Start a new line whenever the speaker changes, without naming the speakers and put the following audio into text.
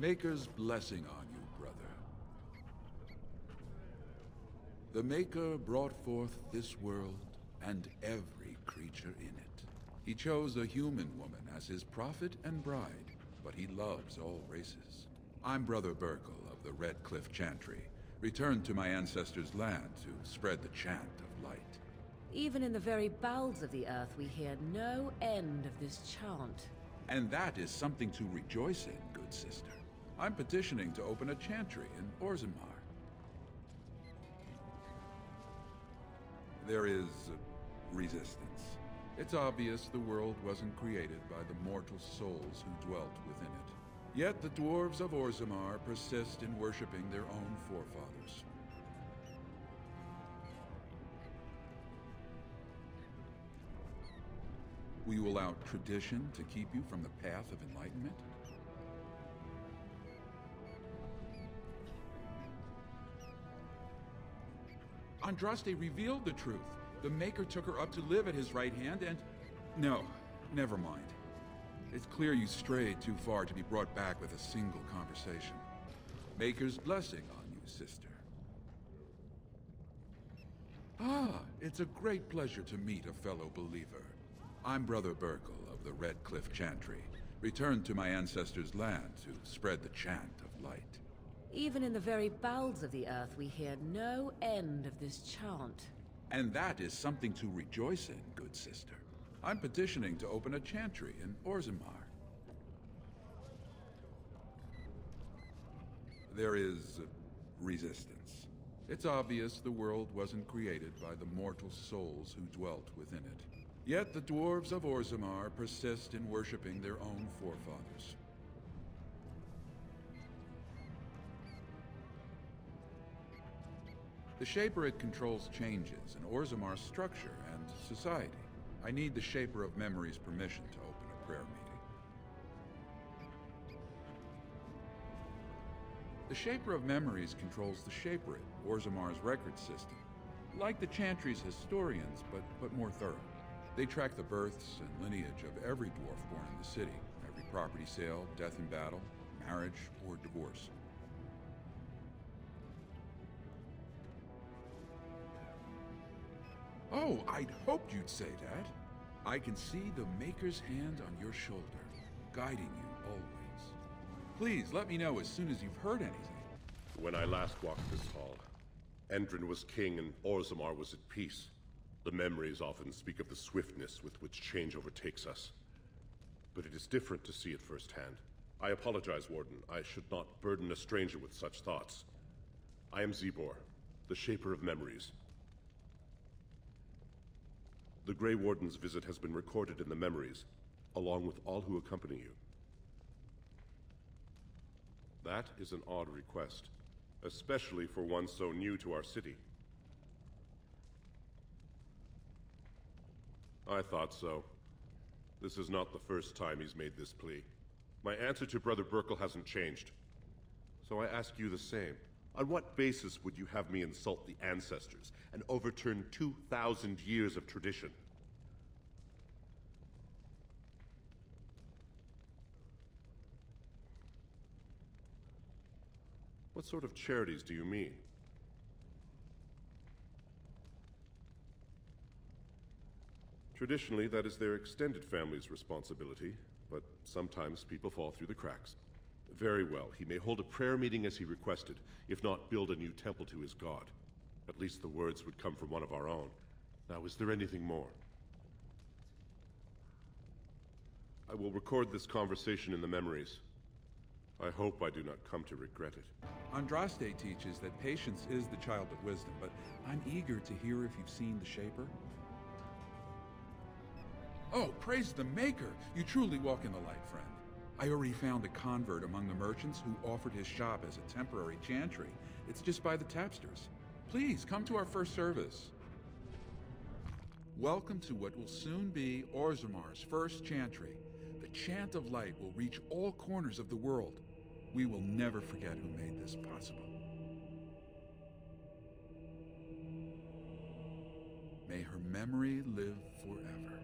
Maker's blessing on you, brother. The Maker brought forth this world and every creature in it. He chose a human woman as his prophet and bride, but he loves all races. I'm Brother Burkel of the Redcliffe Chantry, returned to my ancestors' land to spread the chant of light.
Even in the very bowels of the earth, we hear no end of this chant.
And that is something to rejoice in, good sister. I'm petitioning to open a chantry in Orzammar. There is resistance. It's obvious the world wasn't created by the mortal souls who dwelt within it. Yet the dwarves of Orzammar persist in worshipping their own forefathers. Will you allow tradition to keep you from the path of enlightenment? Andraste revealed the truth. The Maker took her up to live at his right hand and... No, never mind. It's clear you strayed too far to be brought back with a single conversation. Maker's blessing on you, sister. Ah, it's a great pleasure to meet a fellow believer. I'm Brother Burkel of the Redcliffe Chantry, returned to my ancestors' land to spread the chant of light.
Even in the very bowels of the earth, we hear no end of this chant.
And that is something to rejoice in, good sister. I'm petitioning to open a chantry in Orzammar. There is resistance. It's obvious the world wasn't created by the mortal souls who dwelt within it. Yet the dwarves of Orzammar persist in worshipping their own forefathers. The Shaperate controls changes in Orzammar's structure and society. I need the Shaper of Memory's permission to open a prayer meeting. The Shaper of Memories controls the shaper Shaperate, Orzammar's record system. Like the Chantry's historians, but, but more thorough. They track the births and lineage of every dwarf born in the city, every property sale, death in battle, marriage, or divorce. Oh, I'd hoped you'd say that. I can see the Maker's hand on your shoulder, guiding you always. Please let me know as soon as you've heard anything.
When I last walked this hall, Endrin was king and Orzammar was at peace. The memories often speak of the swiftness with which change overtakes us. But it is different to see it firsthand. I apologize, Warden. I should not burden a stranger with such thoughts. I am Czibor, the Shaper of Memories. The Grey Warden's visit has been recorded in the memories, along with all who accompany you. That is an odd request, especially for one so new to our city. I thought so. This is not the first time he's made this plea. My answer to Brother Burkel hasn't changed. So I ask you the same. On what basis would you have me insult the ancestors and overturn 2,000 years of tradition? What sort of charities do you mean? Traditionally, that is their extended family's responsibility, but sometimes people fall through the cracks. Very well, he may hold a prayer meeting as he requested, if not build a new temple to his god. At least the words would come from one of our own. Now, is there anything more? I will record this conversation in the memories. I hope I do not come to regret it.
Andraste teaches that patience is the child of wisdom, but I'm eager to hear if you've seen the Shaper. Oh, praise the Maker! You truly walk in the light, friend. I already found a convert among the merchants who offered his shop as a temporary chantry. It's just by the tapsters. Please, come to our first service. Welcome to what will soon be Orzammar's first chantry. The chant of light will reach all corners of the world. We will never forget who made this possible. May her memory live forever.